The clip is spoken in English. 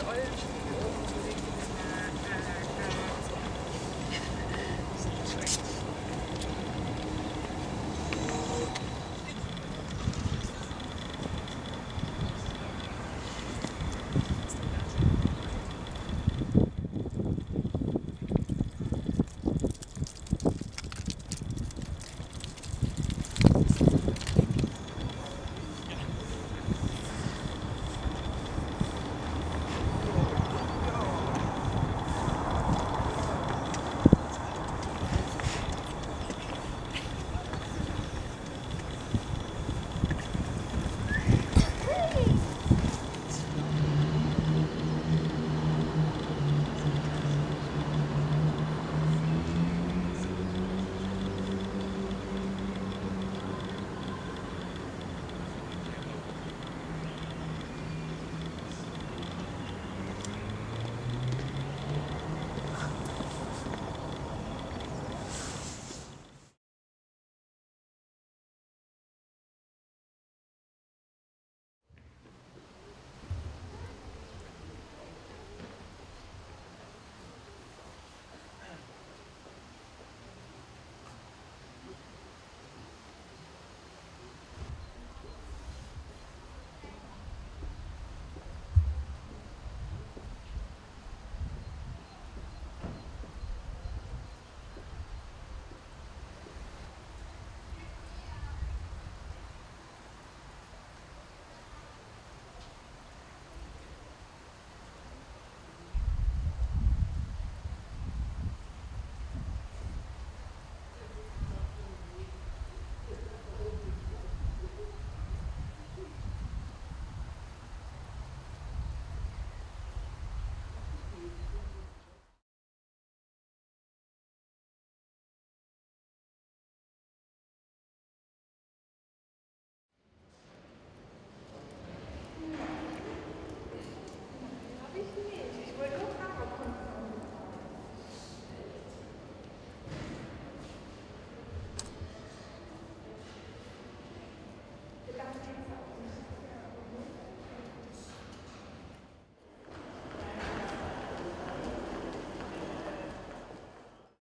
euch.